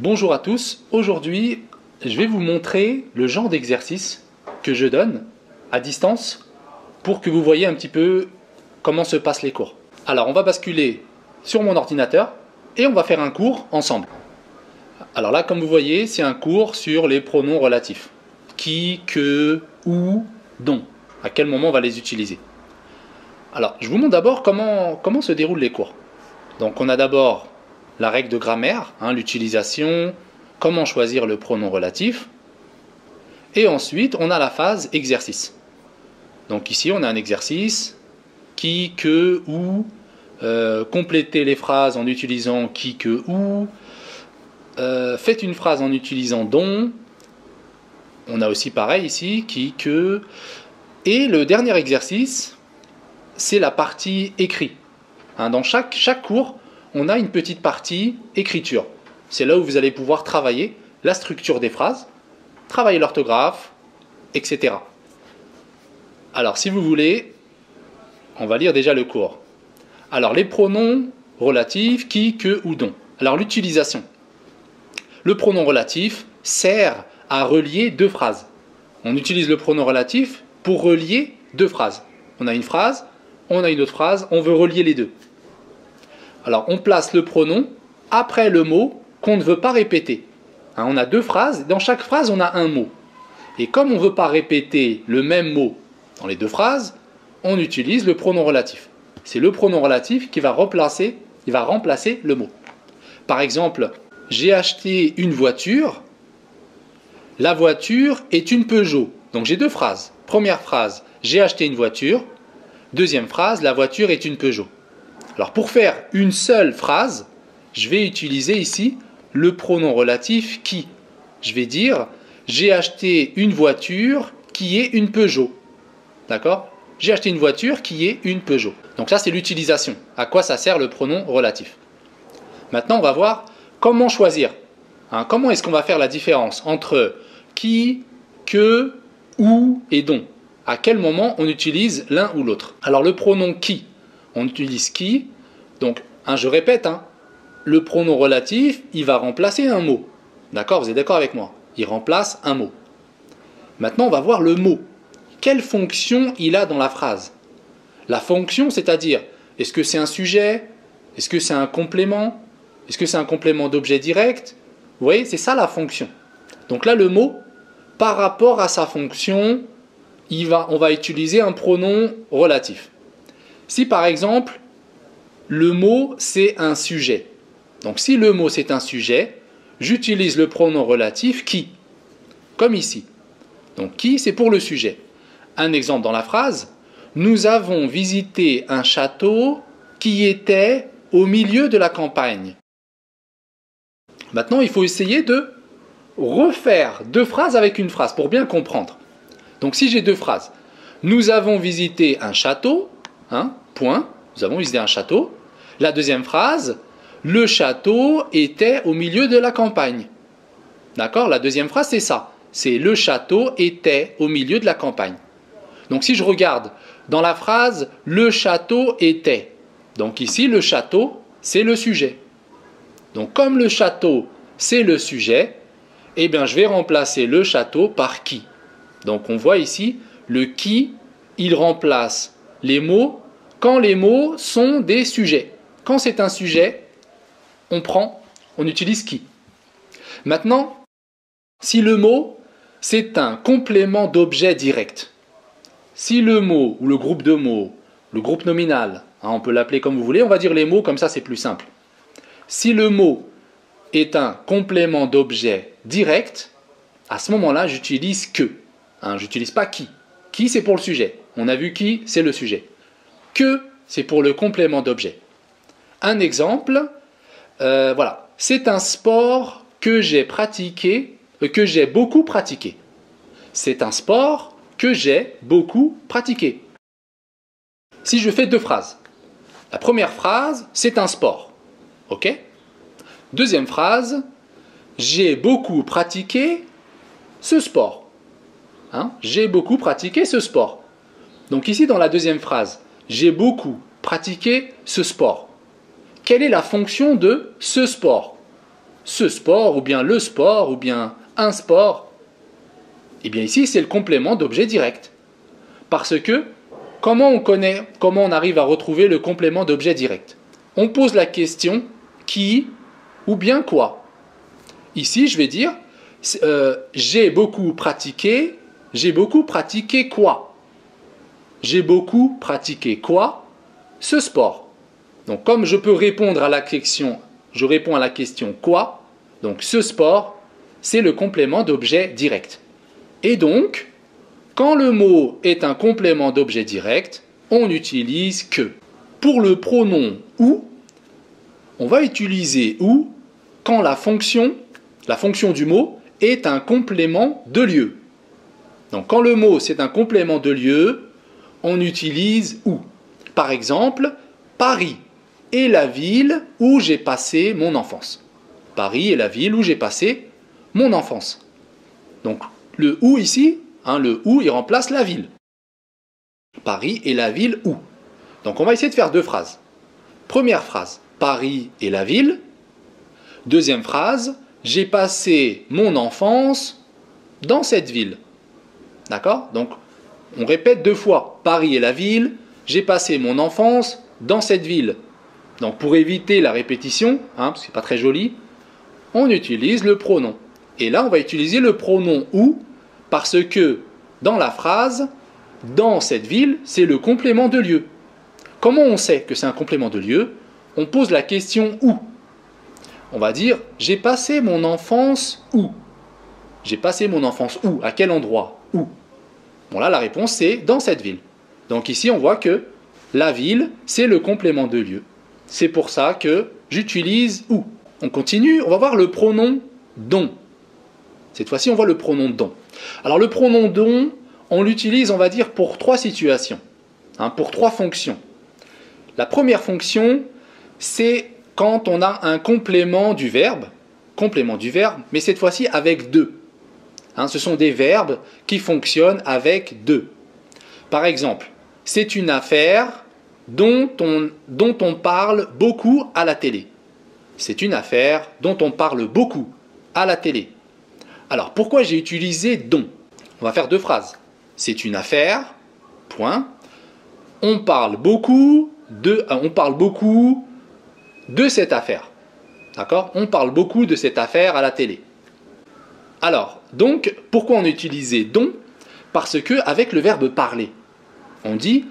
Bonjour à tous, aujourd'hui je vais vous montrer le genre d'exercice que je donne à distance pour que vous voyez un petit peu comment se passent les cours. Alors on va basculer sur mon ordinateur et on va faire un cours ensemble. Alors là comme vous voyez c'est un cours sur les pronoms relatifs. Qui, que, où, dont. À quel moment on va les utiliser. Alors je vous montre d'abord comment, comment se déroulent les cours. Donc on a d'abord la règle de grammaire, hein, l'utilisation, comment choisir le pronom relatif. Et ensuite, on a la phase exercice. Donc ici, on a un exercice qui, que, où, euh, complétez les phrases en utilisant qui, que, où, euh, faites une phrase en utilisant dont. On a aussi pareil ici, qui, que. Et le dernier exercice, c'est la partie écrit. Hein, dans chaque cours, on a une petite partie écriture. C'est là où vous allez pouvoir travailler la structure des phrases, travailler l'orthographe, etc. Alors, si vous voulez, on va lire déjà le cours. Alors, les pronoms relatifs, qui, que ou dont. Alors, l'utilisation. Le pronom relatif sert à relier deux phrases. On utilise le pronom relatif pour relier deux phrases. On a une phrase, on a une autre phrase, on veut relier les deux. Alors on place le pronom après le mot qu'on ne veut pas répéter. Hein, on a deux phrases, dans chaque phrase on a un mot. Et comme on ne veut pas répéter le même mot dans les deux phrases, on utilise le pronom relatif. C'est le pronom relatif qui va il va remplacer le mot. Par exemple, j'ai acheté une voiture. La voiture est une Peugeot. Donc j'ai deux phrases. Première phrase, j'ai acheté une voiture. Deuxième phrase, la voiture est une Peugeot. Alors pour faire une seule phrase, je vais utiliser ici le pronom relatif qui. Je vais dire j'ai acheté une voiture qui est une Peugeot. D'accord? J'ai acheté une voiture qui est une Peugeot. Donc ça c'est l'utilisation. À quoi ça sert le pronom relatif? Maintenant on va voir comment choisir. Hein, comment est-ce qu'on va faire la différence entre qui, que, où et dont? À quel moment on utilise l'un ou l'autre? Alors le pronom qui, on utilise qui? Donc, hein, je répète, hein, le pronom relatif, il va remplacer un mot. D'accord? Vous êtes d'accord avec moi? Il remplace un mot. Maintenant, on va voir le mot. Quelle fonction il a dans la phrase? La fonction, c'est-à-dire, est-ce que c'est un sujet? Est-ce que c'est un complément? Est-ce que c'est un complément d'objet direct? Vous voyez, c'est ça la fonction. Donc là, le mot, par rapport à sa fonction, on va utiliser un pronom relatif. Si par exemple, le mot c'est un sujet, donc si le mot c'est un sujet, j'utilise le pronom relatif qui, comme ici. Donc qui c'est pour le sujet. Un exemple dans la phrase, nous avons visité un château qui était au milieu de la campagne. Maintenant, il faut essayer de refaire deux phrases avec une phrase pour bien comprendre. Donc si j'ai deux phrases, nous avons visité un château, Hein, point. Nous avons visité un château. La deuxième phrase, le château était au milieu de la campagne. D'accord? La deuxième phrase, c'est ça. C'est le château était au milieu de la campagne. Donc si je regarde dans la phrase, le château était. Donc ici, le château, c'est le sujet. Donc comme le château, c'est le sujet, eh bien je vais remplacer le château par qui? Donc on voit ici, le qui, il remplace les mots quand les mots sont des sujets. Quand c'est un sujet, on prend, on utilise qui. Maintenant, si le mot, c'est un complément d'objet direct, si le mot ou le groupe de mots, le groupe nominal, hein, on peut l'appeler comme vous voulez, on va dire les mots, comme ça c'est plus simple. Si le mot est un complément d'objet direct, à ce moment-là, j'utilise que. Hein, j'utilise pas qui. Qui, c'est pour le sujet. On a vu qui, c'est le sujet. Que, c'est pour le complément d'objet. Un exemple, euh, voilà, c'est un sport que j'ai pratiqué, euh, que j'ai beaucoup pratiqué. C'est un sport que j'ai beaucoup pratiqué. Si je fais deux phrases, la première phrase, c'est un sport. OK? Deuxième phrase, j'ai beaucoup pratiqué ce sport. Hein? J'ai beaucoup pratiqué ce sport. Donc ici, dans la deuxième phrase, j'ai beaucoup pratiqué ce sport. Quelle est la fonction de ce sport? Ce sport, ou bien le sport, ou bien un sport? Eh bien ici, c'est le complément d'objet direct. Parce que, comment on connaît, comment on arrive à retrouver le complément d'objet direct? On pose la question qui ou bien quoi? Ici, je vais dire, euh, j'ai beaucoup pratiqué, j'ai beaucoup pratiqué quoi? J'ai beaucoup pratiqué quoi? Ce sport. Donc comme je peux répondre à la question, je réponds à la question quoi? Donc ce sport, c'est le complément d'objet direct. Et donc, quand le mot est un complément d'objet direct, on n'utilise que. Pour le pronom ou, on va utiliser ou quand la fonction, la fonction du mot est un complément de lieu. Donc quand le mot c'est un complément de lieu, on utilise où? Par exemple, Paris est la ville où j'ai passé mon enfance. Paris est la ville où j'ai passé mon enfance. Donc le où ici, hein, le où il remplace la ville. Paris est la ville où? Donc on va essayer de faire deux phrases. Première phrase, Paris est la ville. Deuxième phrase, j'ai passé mon enfance dans cette ville. D'accord? Donc, on répète deux fois. Paris est la ville, j'ai passé mon enfance dans cette ville. Donc, pour éviter la répétition, hein, parce que n'est pas très joli, on utilise le pronom. Et là, on va utiliser le pronom ou, parce que dans la phrase, dans cette ville, c'est le complément de lieu. Comment on sait que c'est un complément de lieu? On pose la question où? On va dire j'ai passé mon enfance où? J'ai passé mon enfance où? À quel endroit? Où? Bon là la réponse c'est dans cette ville. Donc ici on voit que la ville c'est le complément de lieu. C'est pour ça que j'utilise où. On continue, on va voir le pronom dont. Cette fois-ci on voit le pronom dont. Alors le pronom dont, on l'utilise on va dire pour trois situations, hein, pour trois fonctions. La première fonction c'est quand on a un complément du verbe, complément du verbe, mais cette fois-ci avec deux. Hein, ce sont des verbes qui fonctionnent avec deux. Par exemple, c'est une affaire dont on, dont on parle beaucoup à la télé. C'est une affaire dont on parle beaucoup à la télé. Alors pourquoi j'ai utilisé dont On va faire deux phrases. C'est une affaire, point. On parle beaucoup de, euh, on parle beaucoup de cette affaire. D'accord? On parle beaucoup de cette affaire à la télé. Alors, donc, pourquoi on utilisait don Parce que avec le verbe parler, on dit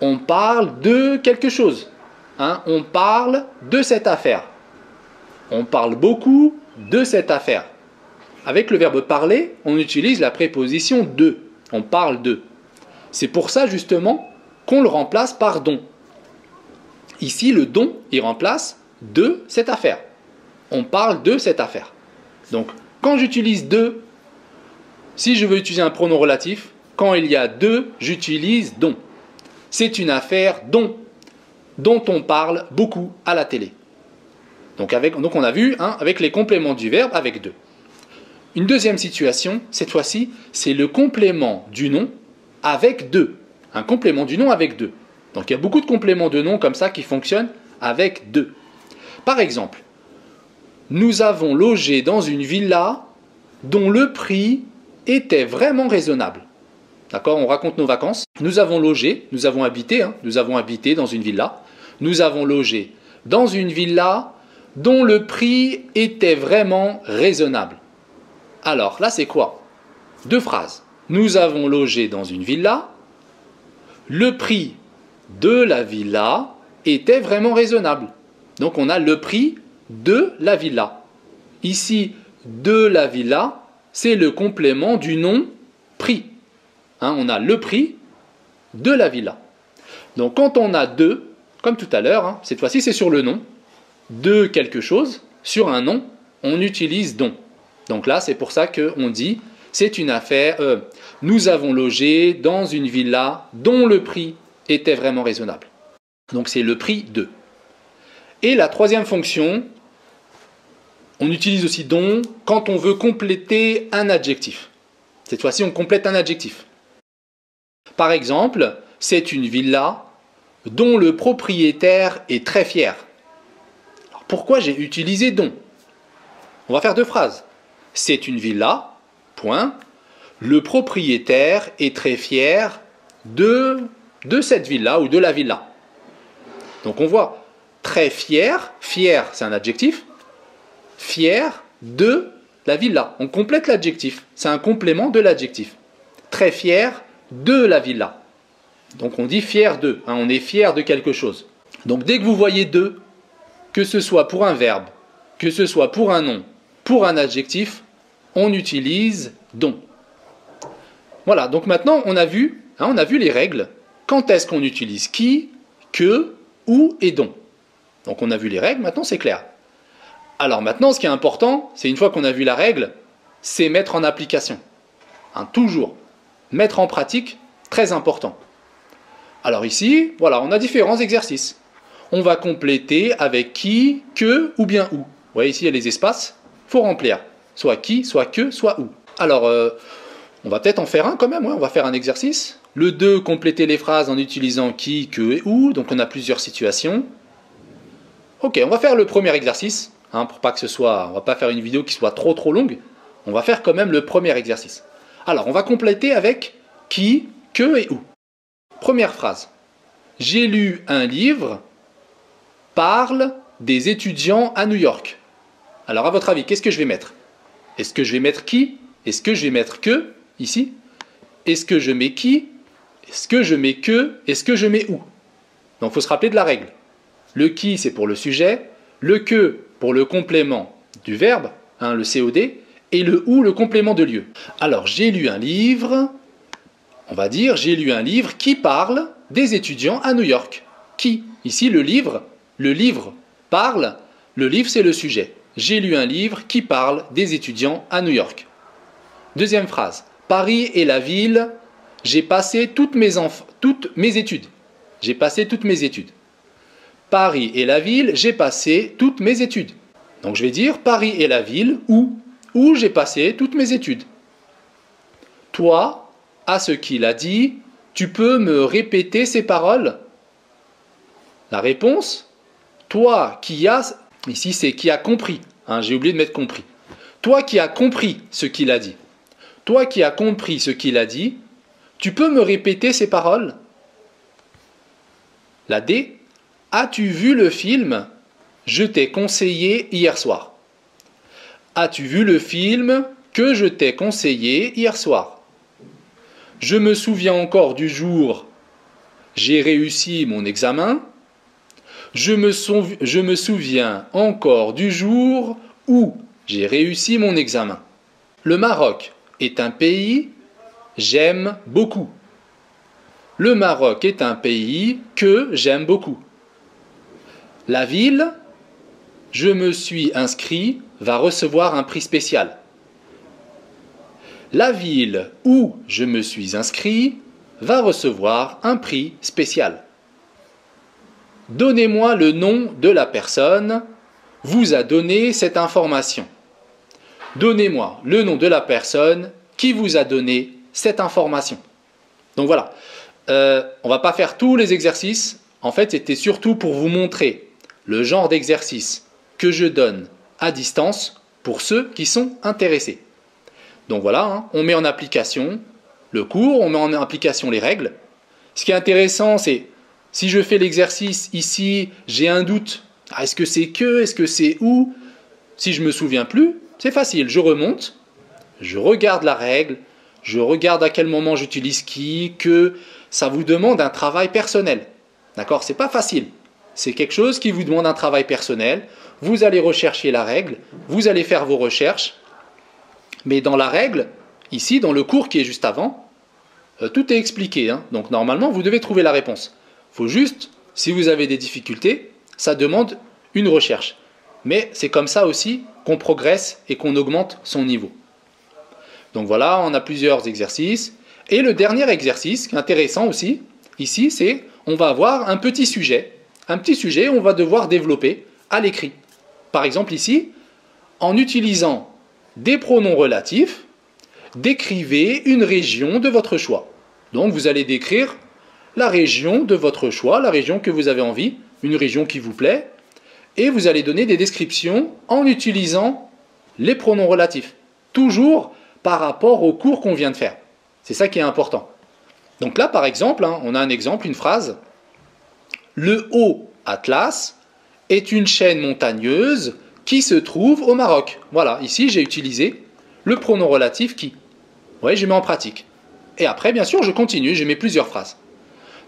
on parle de quelque chose. Hein on parle de cette affaire. On parle beaucoup de cette affaire. Avec le verbe parler, on utilise la préposition de. On parle de. C'est pour ça justement qu'on le remplace par don. Ici, le don, il remplace de cette affaire. On parle de cette affaire. Donc, quand j'utilise de, si je veux utiliser un pronom relatif, quand il y a de, j'utilise dont. C'est une affaire dont, dont on parle beaucoup à la télé. Donc, avec, donc on a vu, hein, avec les compléments du verbe, avec de. Une deuxième situation, cette fois-ci, c'est le complément du nom avec de. Un complément du nom avec de. Donc il y a beaucoup de compléments de nom comme ça qui fonctionnent avec de. Par exemple, nous avons logé dans une villa dont le prix était vraiment raisonnable. D'accord On raconte nos vacances. Nous avons logé, nous avons habité, hein, nous avons habité dans une villa. Nous avons logé dans une villa dont le prix était vraiment raisonnable. Alors là, c'est quoi? Deux phrases. Nous avons logé dans une villa. Le prix de la villa était vraiment raisonnable. Donc on a le prix de la villa. Ici, de la villa, c'est le complément du nom prix. Hein, on a le prix de la villa. Donc quand on a de, comme tout à l'heure, hein, cette fois-ci c'est sur le nom, de quelque chose, sur un nom, on utilise don. Donc là, c'est pour ça qu'on dit, c'est une affaire, euh, nous avons logé dans une villa dont le prix était vraiment raisonnable. Donc c'est le prix de. Et la troisième fonction, on utilise aussi don quand on veut compléter un adjectif. Cette fois-ci, on complète un adjectif. Par exemple, c'est une villa dont le propriétaire est très fier. pourquoi j'ai utilisé don On va faire deux phrases. C'est une villa, point. Le propriétaire est très fier de, de cette villa ou de la villa. Donc on voit très fier, fier c'est un adjectif, fier de la villa. On complète l'adjectif, c'est un complément de l'adjectif. Très fier de la villa. Donc on dit fier de, hein, on est fier de quelque chose. Donc dès que vous voyez de, que ce soit pour un verbe, que ce soit pour un nom, pour un adjectif, on utilise don. Voilà, donc maintenant on a vu, hein, on a vu les règles. Quand est-ce qu'on utilise qui, que, où et dont Donc on a vu les règles, maintenant c'est clair. Alors maintenant, ce qui est important, c'est une fois qu'on a vu la règle, c'est mettre en application. Hein, toujours. Mettre en pratique, très important. Alors ici, voilà, on a différents exercices. On va compléter avec qui, que ou bien où. Vous voyez ici, il y a les espaces, faut remplir. Soit qui, soit que, soit où. Alors, euh, on va peut-être en faire un quand même, on va faire un exercice. Le 2, compléter les phrases en utilisant qui, que et où. Donc on a plusieurs situations. Ok, on va faire le premier exercice, hein, pour pas que ce soit, on va pas faire une vidéo qui soit trop trop longue. On va faire quand même le premier exercice. Alors, on va compléter avec qui, que et où. Première phrase. J'ai lu un livre parle des étudiants à New York. Alors à votre avis, qu'est-ce que je vais mettre? Est-ce que je vais mettre qui? Est-ce que je vais mettre que ici? Est-ce que je mets qui? Est-ce que je mets que? Est-ce que je mets où? Donc il faut se rappeler de la règle. Le qui, c'est pour le sujet, le que pour le complément du verbe, hein, le COD, et le où, le complément de lieu. Alors j'ai lu un livre, on va dire j'ai lu un livre qui parle des étudiants à New York. Qui Ici le livre, le livre parle, le livre c'est le sujet. J'ai lu un livre qui parle des étudiants à New York. Deuxième phrase. Paris est la ville. J'ai passé toutes mes études. J'ai passé toutes mes études. Paris est la ville. J'ai passé toutes mes études. Donc je vais dire Paris est la ville où, où j'ai passé toutes mes études. Toi, à ce qu'il a dit, tu peux me répéter ces paroles? La réponse, toi qui as, ici c'est qui a compris, hein, j'ai oublié de mettre compris. Toi qui as compris ce qu'il a dit, toi qui as compris ce qu'il a dit, tu peux me répéter ces paroles? La D, as-tu vu le film? Je t'ai conseillé hier soir. As-tu vu le film que je t'ai conseillé hier soir? Je me souviens encore du jour j'ai réussi mon examen. Je me, souviens encore du jour où j'ai réussi mon examen. Le Maroc est un pays j'aime beaucoup. Le Maroc est un pays que j'aime beaucoup. La ville, je me suis inscrit, va recevoir un prix spécial. La ville où je me suis inscrit va recevoir un prix spécial. Donnez-moi le nom de la personne vous a donné cette information. Donnez-moi le nom de la personne qui vous a donné cette information. Donc voilà, euh, on ne va pas faire tous les exercices. En fait, c'était surtout pour vous montrer le genre d'exercice que je donne à distance pour ceux qui sont intéressés. Donc voilà, hein, on met en application le cours, on met en application les règles. Ce qui est intéressant, c'est si je fais l'exercice ici, j'ai un doute. Ah, est-ce que c'est que Est-ce que c'est où? Si je me souviens plus, c'est facile. Je remonte, je regarde la règle, je regarde à quel moment j'utilise qui, que. Ça vous demande un travail personnel. D'accord C'est pas facile. C'est quelque chose qui vous demande un travail personnel. Vous allez rechercher la règle, vous allez faire vos recherches, mais dans la règle, ici, dans le cours qui est juste avant, euh, tout est expliqué. Hein. Donc normalement, vous devez trouver la réponse. Il faut juste, si vous avez des difficultés, ça demande une recherche. Mais c'est comme ça aussi qu'on progresse et qu'on augmente son niveau. Donc voilà, on a plusieurs exercices. Et le dernier exercice, intéressant aussi, ici, c'est on va avoir un petit sujet. Un petit sujet, on va devoir développer à l'écrit. Par exemple ici, en utilisant des pronoms relatifs, décrivez une région de votre choix. Donc vous allez décrire la région de votre choix, la région que vous avez envie, une région qui vous plaît, et vous allez donner des descriptions en utilisant les pronoms relatifs. Toujours par rapport au cours qu'on vient de faire. C'est ça qui est important. Donc là, par exemple, hein, on a un exemple, une phrase. Le haut Atlas est une chaîne montagneuse qui se trouve au Maroc. Voilà, ici j'ai utilisé le pronom relatif qui. Oui, je mets en pratique. Et après, bien sûr, je continue, je mets plusieurs phrases.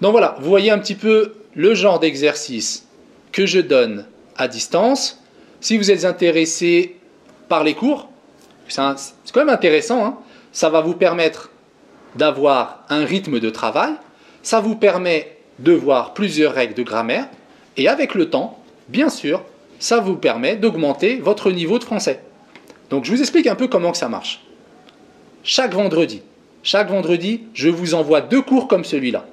Donc voilà, vous voyez un petit peu le genre d'exercice que je donne à distance. Si vous êtes intéressé par les cours, c'est quand même intéressant, hein. ça va vous permettre d'avoir un rythme de travail, ça vous permet de voir plusieurs règles de grammaire, et avec le temps, bien sûr, ça vous permet d'augmenter votre niveau de français. Donc je vous explique un peu comment ça marche. Chaque vendredi, chaque vendredi, je vous envoie deux cours comme celui-là.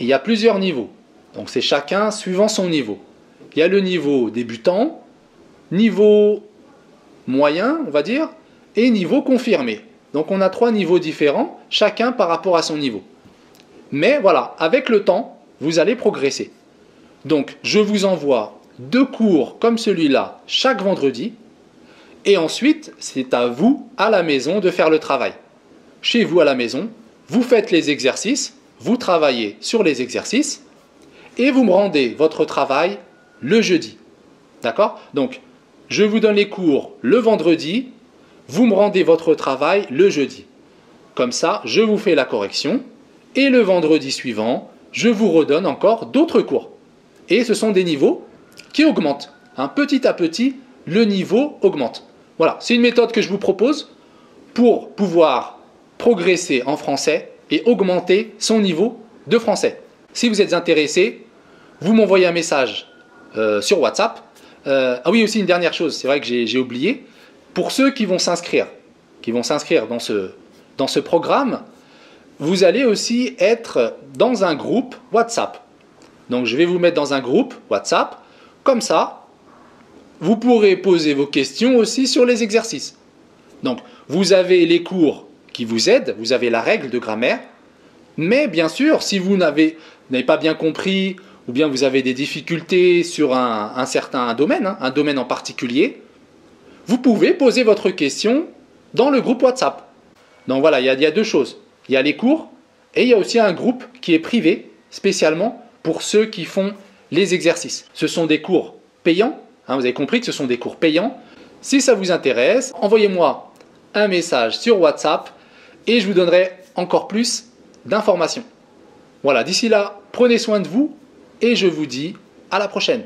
Il y a plusieurs niveaux. Donc c'est chacun suivant son niveau. Il y a le niveau débutant, niveau moyen, on va dire, et niveau confirmé. Donc on a trois niveaux différents, chacun par rapport à son niveau. Mais voilà, avec le temps, vous allez progresser. Donc je vous envoie deux cours comme celui-là chaque vendredi, et ensuite c'est à vous, à la maison, de faire le travail. Chez vous à la maison, vous faites les exercices, vous travaillez sur les exercices, et vous me rendez votre travail le jeudi. D'accord? Donc, je vous donne les cours le vendredi, vous me rendez votre travail le jeudi. Comme ça, je vous fais la correction et le vendredi suivant, je vous redonne encore d'autres cours. Et ce sont des niveaux qui augmentent. Hein, petit à petit, le niveau augmente. Voilà, c'est une méthode que je vous propose pour pouvoir progresser en français et augmenter son niveau de français. Si vous êtes intéressé, vous m'envoyez un message euh, sur WhatsApp. Euh, ah oui, aussi une dernière chose, c'est vrai que j'ai oublié. Pour ceux qui vont s'inscrire, qui vont s'inscrire dans ce, dans ce programme, vous allez aussi être dans un groupe WhatsApp. Donc je vais vous mettre dans un groupe WhatsApp. Comme ça, vous pourrez poser vos questions aussi sur les exercices. Donc vous avez les cours qui vous aident, vous avez la règle de grammaire. Mais bien sûr, si vous n'avez pas bien compris ou bien vous avez des difficultés sur un, certain domaine, hein, un domaine en particulier, vous pouvez poser votre question dans le groupe WhatsApp. Donc voilà, il y, a, deux choses. Il y a les cours et il y a aussi un groupe qui est privé spécialement pour ceux qui font les exercices. Ce sont des cours payants, hein, vous avez compris que ce sont des cours payants. Si ça vous intéresse, envoyez-moi un message sur WhatsApp et je vous donnerai encore plus d'informations. Voilà, d'ici là, prenez soin de vous et je vous dis à la prochaine.